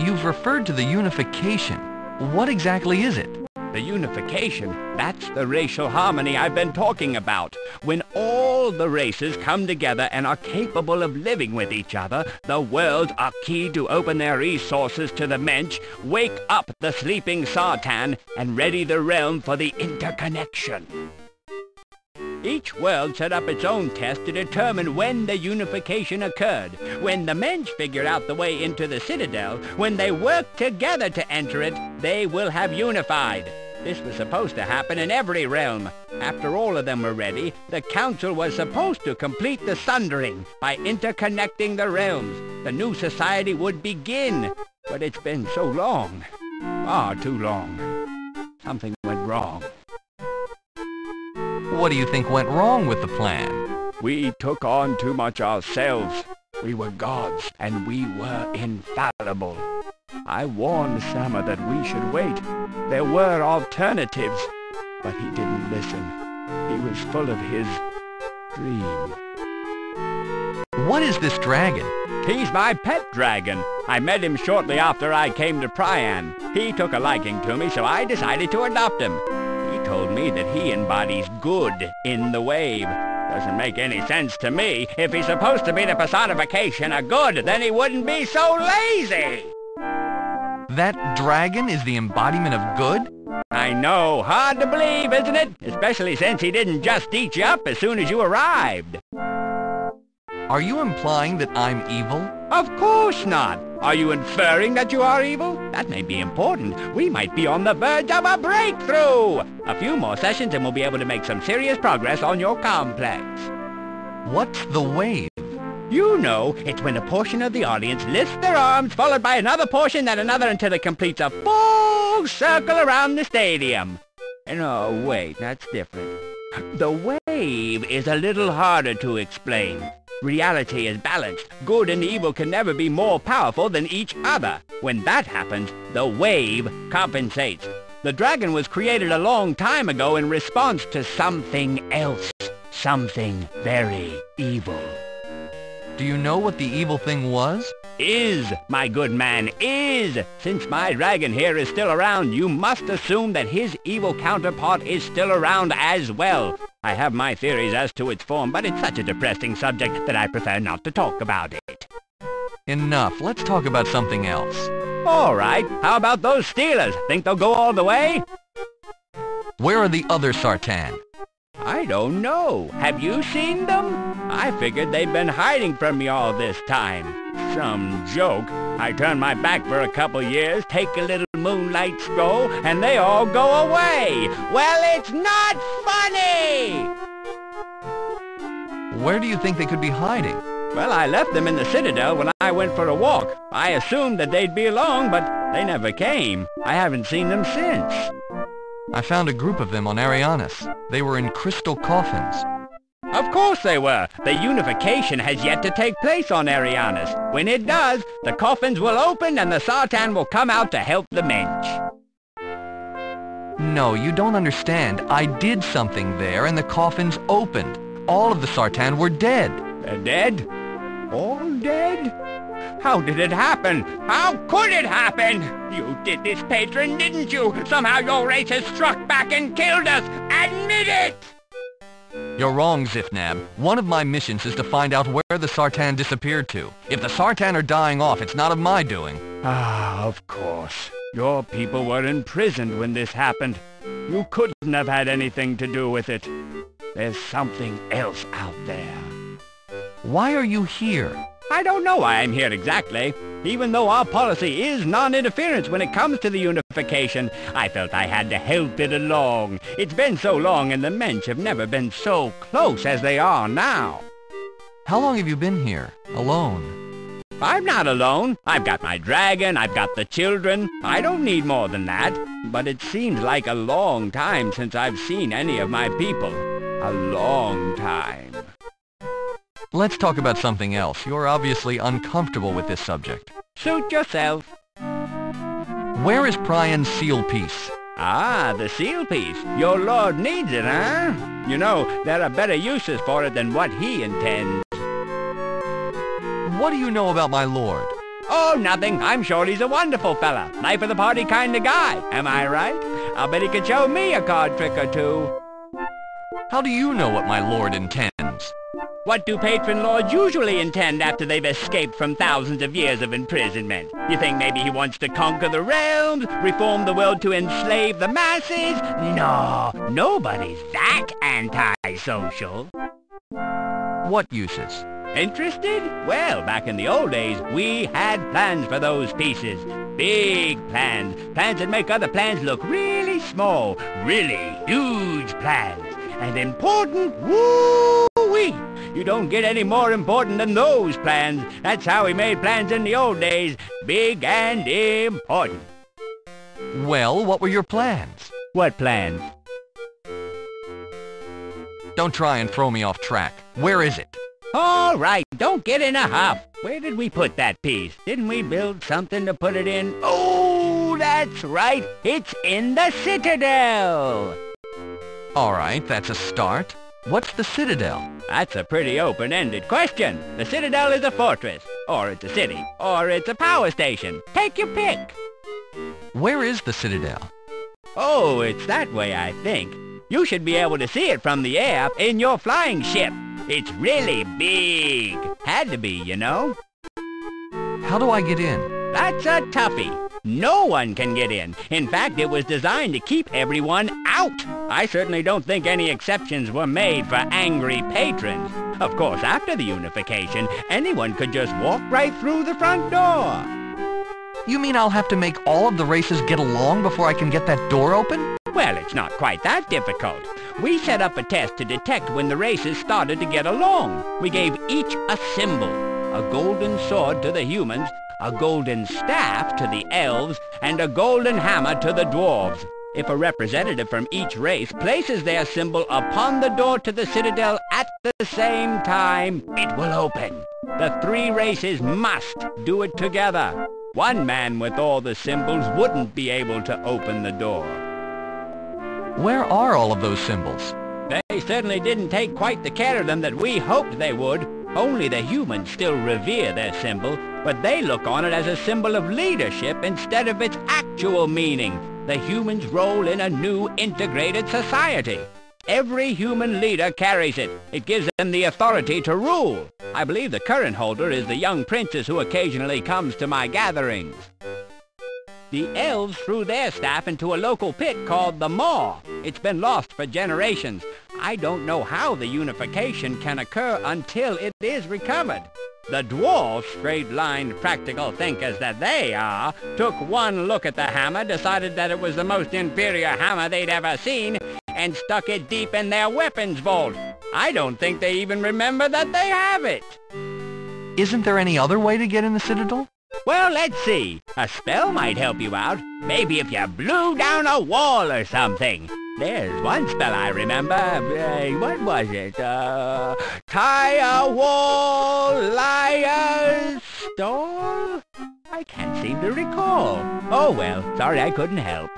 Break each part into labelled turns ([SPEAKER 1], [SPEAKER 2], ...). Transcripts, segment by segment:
[SPEAKER 1] You've referred to the unification. What exactly is it?
[SPEAKER 2] The unification, that's the racial harmony I've been talking about. When all the races come together and are capable of living with each other, the worlds are key to open their resources to the Mensch, wake up the sleeping Sartan, and ready the realm for the interconnection. Each world set up its own test to determine when the unification occurred. When the Mensch figured out the way into the Citadel, when they worked together to enter it, they will have unified. This was supposed to happen in every realm. After all of them were ready, the Council was supposed to complete the sundering by interconnecting the realms. The new society would begin. But it's been so long. Far too long. Something went wrong.
[SPEAKER 1] What do you think went wrong with the plan?
[SPEAKER 2] We took on too much ourselves. We were gods, and we were infallible. I warned Samah that we should wait. There were alternatives, but he didn't listen. He was full of his dream.
[SPEAKER 1] What is this dragon?
[SPEAKER 2] He's my pet dragon. I met him shortly after I came to Pryan. He took a liking to me, so I decided to adopt him told me that he embodies good in the wave. Doesn't make any sense to me. If he's supposed to be the personification of good, then he wouldn't be so lazy.
[SPEAKER 1] That dragon is the embodiment of good?
[SPEAKER 2] I know. Hard to believe, isn't it? Especially since he didn't just eat you up as soon as you arrived.
[SPEAKER 1] Are you implying that I'm evil?
[SPEAKER 2] Of course not. Are you inferring that you are evil? That may be important. We might be on the verge of a breakthrough. A few more sessions and we'll be able to make some serious progress on your complex.
[SPEAKER 1] What's the wave?
[SPEAKER 2] You know, it's when a portion of the audience lifts their arms, followed by another portion, then another until it completes a full circle around the stadium. No, wait, that's different. The wave is a little harder to explain. Reality is balanced. Good and evil can never be more powerful than each other. When that happens, the wave compensates. The dragon was created a long time ago in response to something else. Something very evil.
[SPEAKER 1] Do you know what the evil thing was?
[SPEAKER 2] Is, my good man, is. Since my dragon here is still around, you must assume that his evil counterpart is still around as well. I have my theories as to its form, but it's such a depressing subject that I prefer not to talk about it.
[SPEAKER 1] Enough. Let's talk about something else.
[SPEAKER 2] All right. How about those Steelers? Think they'll go all the way?
[SPEAKER 1] Where are the other Sartan?
[SPEAKER 2] I don't know. Have you seen them? I figured they'd been hiding from me all this time. Some joke. I turn my back for a couple years, take a little moonlight stroll, and they all go away. Well, it's not funny!
[SPEAKER 1] Where do you think they could be hiding?
[SPEAKER 2] Well, I left them in the Citadel when I went for a walk. I assumed that they'd be along, but they never came. I haven't seen them since.
[SPEAKER 1] I found a group of them on Arianus. They were in crystal coffins.
[SPEAKER 2] Of course they were. The unification has yet to take place on Arianus. When it does, the coffins will open and the Sartan will come out to help the Mensch.
[SPEAKER 1] No, you don't understand. I did something there and the coffins opened. All of the Sartan were dead.
[SPEAKER 2] They're dead? All dead? How did it happen? How could it happen? You did this, Patryn, didn't you? Somehow your race has struck back and killed us. Admit it!
[SPEAKER 1] You're wrong, Zifnab. One of my missions is to find out where the Sartan disappeared to. If the Sartan are dying off, it's not of my doing.
[SPEAKER 2] Ah, of course. Your people were imprisoned when this happened. You couldn't have had anything to do with it. There's something else out there.
[SPEAKER 1] Why are you here?
[SPEAKER 2] I don't know why I'm here exactly. Even though our policy is non-interference when it comes to the unification, I felt I had to help it along. It's been so long and the Mensch have never been so close as they are now.
[SPEAKER 1] How long have you been here? Alone?
[SPEAKER 2] I'm not alone. I've got my dragon, I've got the children. I don't need more than that. But it seems like a long time since I've seen any of my people. A long time.
[SPEAKER 1] Let's talk about something else. You're obviously uncomfortable with this subject.
[SPEAKER 2] Suit yourself.
[SPEAKER 1] Where is Pryan's seal piece?
[SPEAKER 2] Ah, the seal piece. Your lord needs it, huh? You know, there are better uses for it than what he intends.
[SPEAKER 1] What do you know about my lord?
[SPEAKER 2] Oh, nothing. I'm sure he's a wonderful fella. Life of the party kind of guy. Am I right? I'll bet he could show me a card trick or two.
[SPEAKER 1] How do you know what my lord intends?
[SPEAKER 2] What do Patryn lords usually intend after they've escaped from thousands of years of imprisonment? You think maybe he wants to conquer the realms, reform the world to enslave the masses? No, nobody's that antisocial.
[SPEAKER 1] What uses?
[SPEAKER 2] Interested? Well, back in the old days, we had plans for those pieces. Big plans. Plans that make other plans look really small. Really huge plans. And important, woo-wee! You don't get any more important than those plans. That's how we made plans in the old days. Big and important.
[SPEAKER 1] Well, what were your plans?
[SPEAKER 2] What plans?
[SPEAKER 1] Don't try and throw me off track. Where is it?
[SPEAKER 2] All right, don't get in a huff. Where did we put that piece? Didn't we build something to put it in? Oh, that's right. It's in the Citadel.
[SPEAKER 1] All right, that's a start. What's the Citadel?
[SPEAKER 2] That's a pretty open-ended question. The Citadel is a fortress, or it's a city, or it's a power station. Take your pick.
[SPEAKER 1] Where is the Citadel?
[SPEAKER 2] Oh, it's that way, I think. You should be able to see it from the air in your flying ship. It's really big. Had to be, you know.
[SPEAKER 1] How do I get in?
[SPEAKER 2] That's a toughie. No one can get in. In fact, it was designed to keep everyone out. I certainly don't think any exceptions were made for angry Patryns. Of course, after the unification, anyone could just walk right through the front door.
[SPEAKER 1] You mean I'll have to make all of the races get along before I can get that door open?
[SPEAKER 2] Well, it's not quite that difficult. We set up a test to detect when the races started to get along. We gave each a symbol, a golden sword to the humans, a golden staff to the elves, and a golden hammer to the dwarves. If a representative from each race places their symbol upon the door to the citadel at the same time, it will open. The three races must do it together. One man with all the symbols wouldn't be able to open the door.
[SPEAKER 1] Where are all of those symbols?
[SPEAKER 2] They certainly didn't take quite the care of them that we hoped they would. Only the humans still revere their symbol, but they look on it as a symbol of leadership instead of its actual meaning, the humans' role in a new integrated society. Every human leader carries it. It gives them the authority to rule. I believe the current holder is the young princess who occasionally comes to my gatherings. The elves threw their staff into a local pit called the Maw. It's been lost for generations. I don't know how the unification can occur until it is recovered. The dwarves, straight-lined practical thinkers that they are, took one look at the hammer, decided that it was the most inferior hammer they'd ever seen, and stuck it deep in their weapons vault. I don't think they even remember that they have it.
[SPEAKER 1] Isn't there any other way to get in the Citadel?
[SPEAKER 2] Well, let's see. A spell might help you out. Maybe if you blew down a wall or something. There's one spell I remember. Uh, what was it? Uh, tie a wall, liar, stall? I can't seem to recall. Oh well, sorry I couldn't help.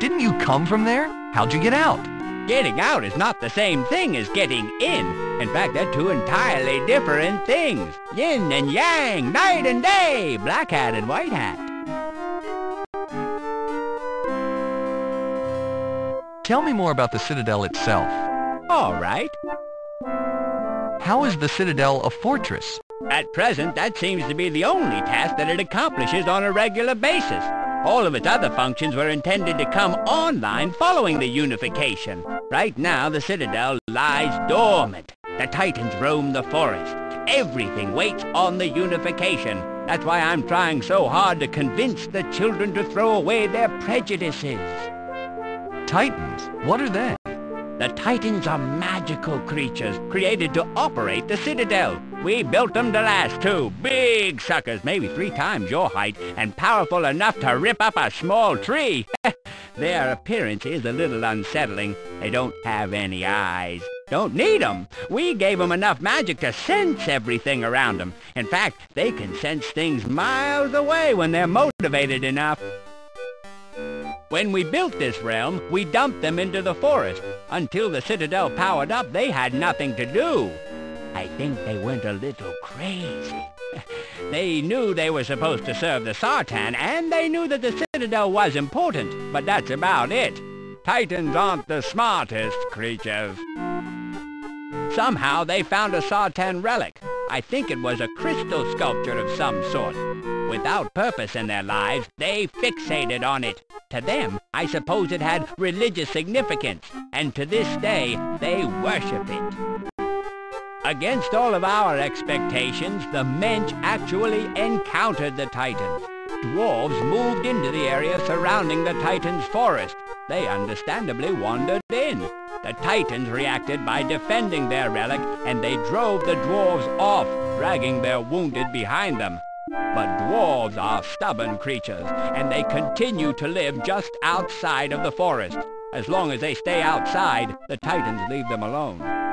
[SPEAKER 1] Didn't you come from there? How'd you get out?
[SPEAKER 2] Getting out is not the same thing as getting in. In fact, they're two entirely different things. Yin and yang, night and day, black hat and white hat.
[SPEAKER 1] Tell me more about the Citadel itself.
[SPEAKER 2] All right.
[SPEAKER 1] How is the Citadel a fortress?
[SPEAKER 2] At present, that seems to be the only task that it accomplishes on a regular basis. All of its other functions were intended to come online following the unification. Right now, the Citadel lies dormant. The Titans roam the forest. Everything waits on the unification. That's why I'm trying so hard to convince the children to throw away their prejudices.
[SPEAKER 1] Titans? What are they?
[SPEAKER 2] The Titans are magical creatures created to operate the Citadel. We built them to last, too. Big suckers, maybe three times your height, and powerful enough to rip up a small tree. Their appearance is a little unsettling. They don't have any eyes. Don't need 'em. We gave 'em enough magic to sense everything around 'em. In fact, they can sense things miles away when they're motivated enough. When we built this realm, we dumped them into the forest. Until the Citadel powered up, they had nothing to do. I think they went a little crazy. they knew they were supposed to serve the Sartan, and they knew that the Citadel was important, but that's about it. Titans aren't the smartest creatures. Somehow they found a Sartan relic. I think it was a crystal sculpture of some sort. Without purpose in their lives, they fixated on it. To them, I suppose it had religious significance, and to this day, they worship it. Against all of our expectations, the Mensch actually encountered the Titans. Dwarves moved into the area surrounding the Titans' forest. They understandably wandered in. The Titans reacted by defending their relic, and they drove the dwarves off, dragging their wounded behind them. But dwarves are stubborn creatures, and they continue to live just outside of the forest. As long as they stay outside, the Titans leave them alone.